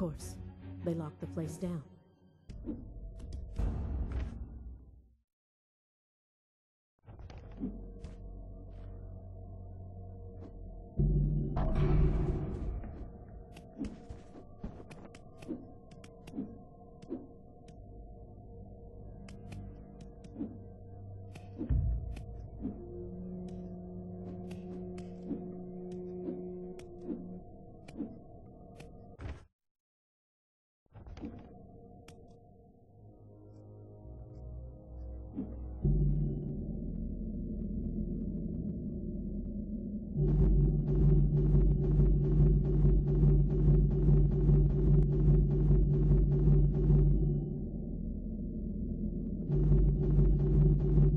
course. They locked the place down. うん。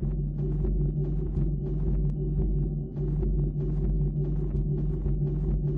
Thank you.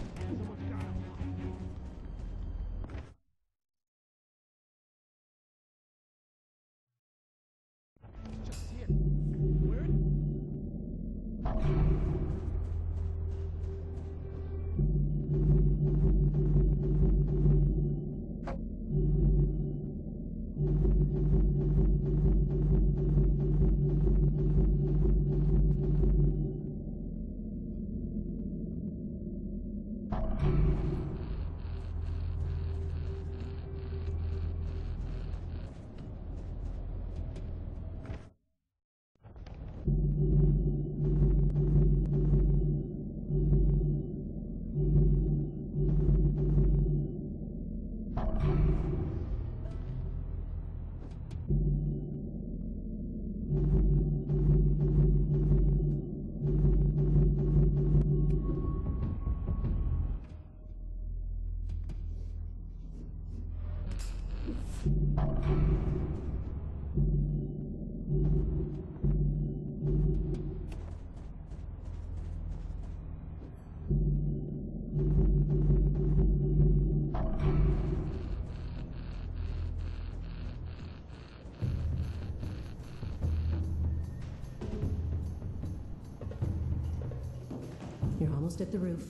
You're almost at the roof.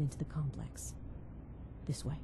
into the complex. This way.